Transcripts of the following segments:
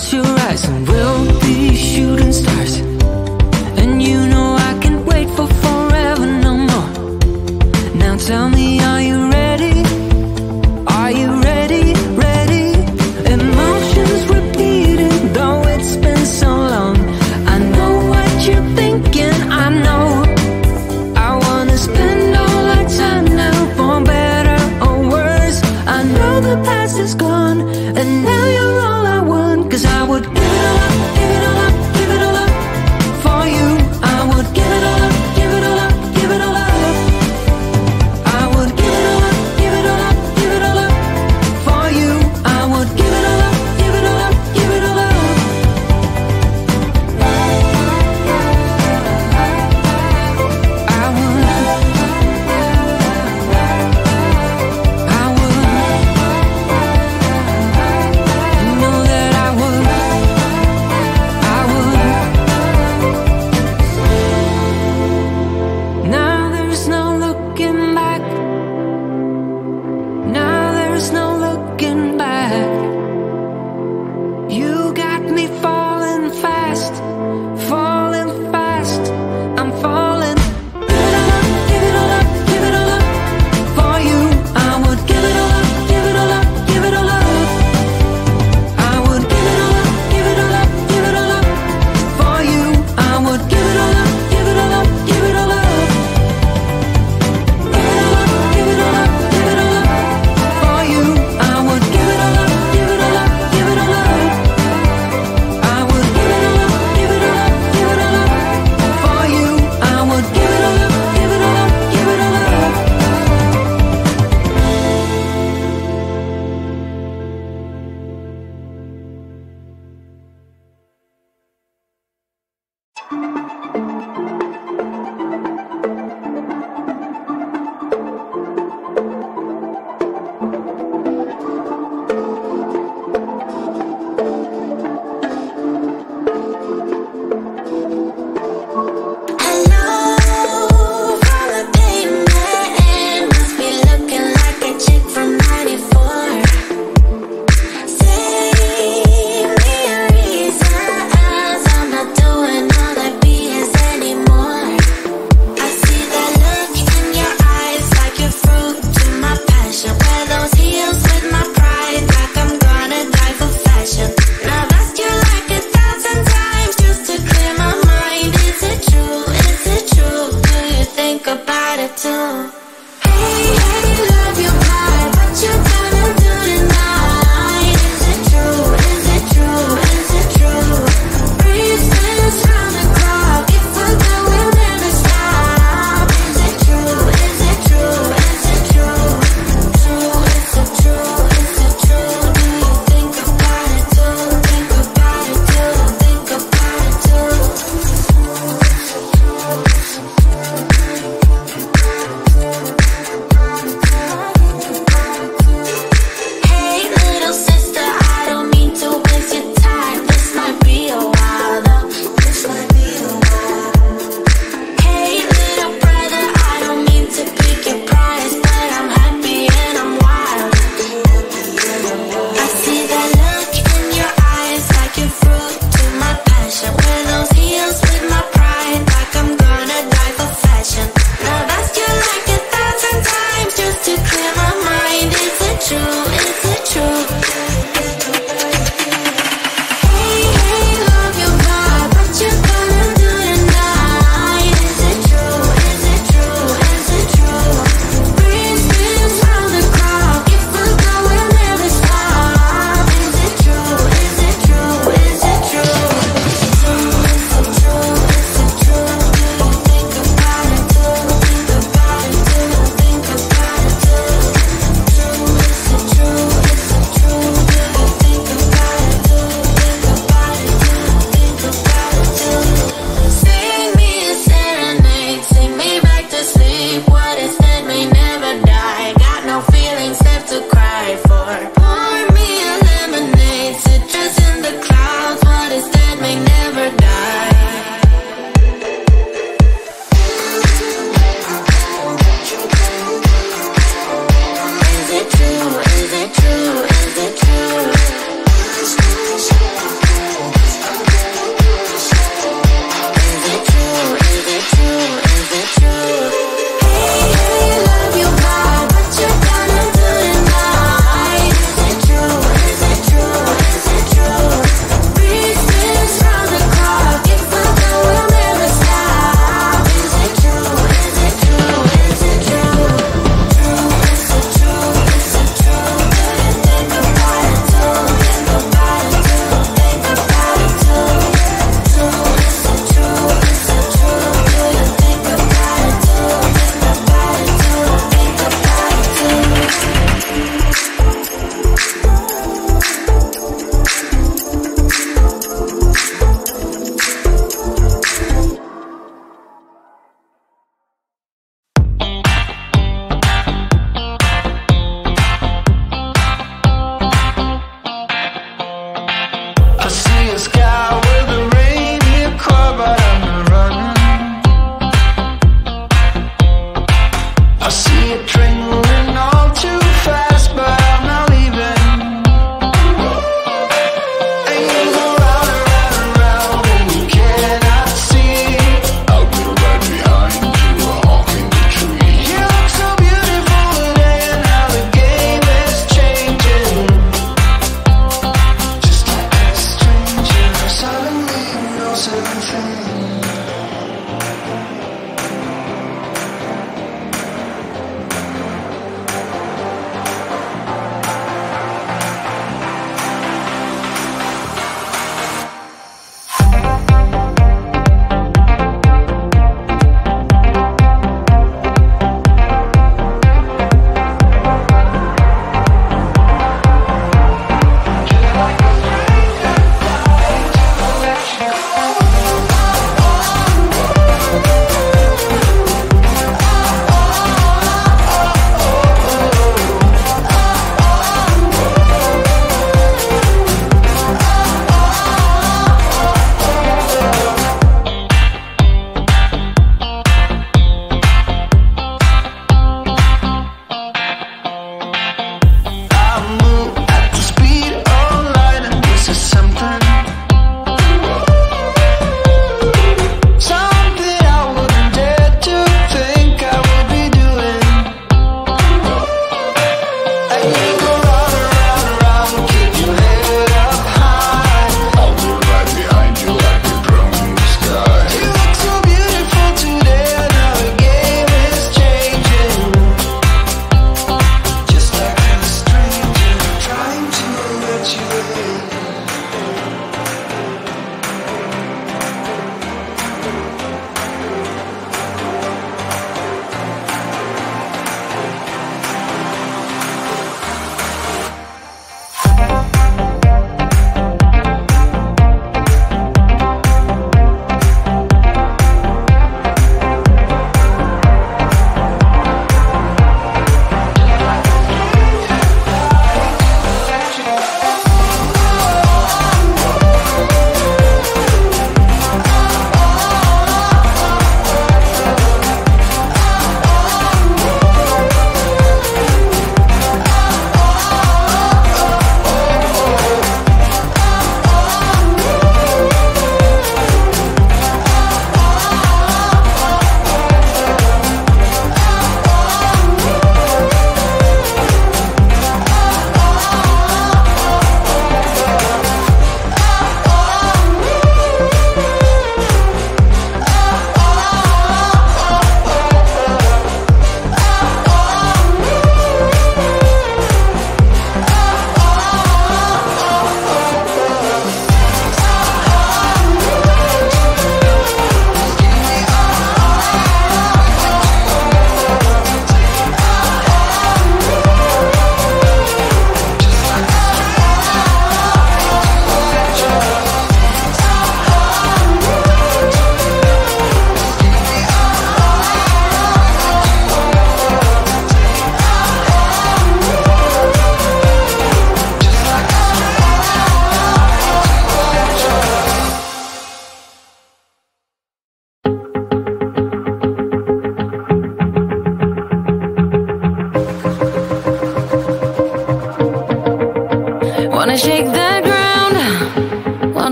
Close your eyes. some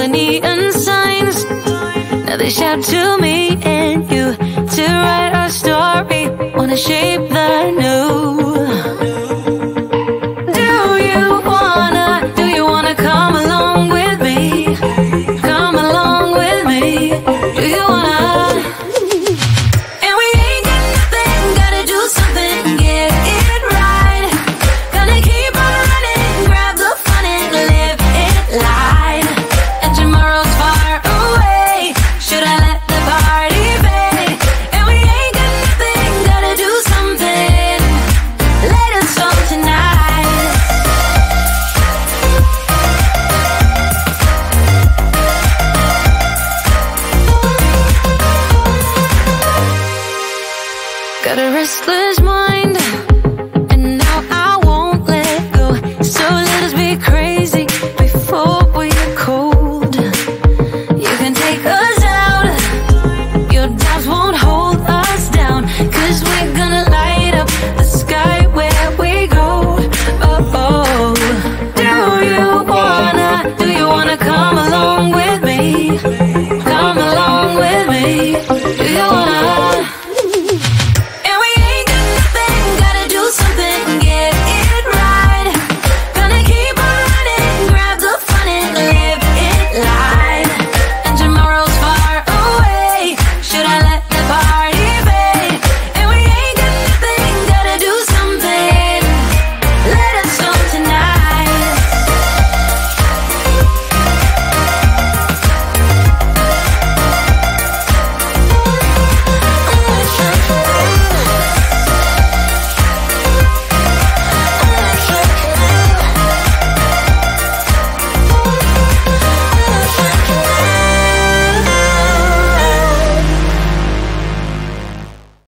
the neon signs. Now they shout to me and you to write our story. Wanna shape the new. Got a restless mind.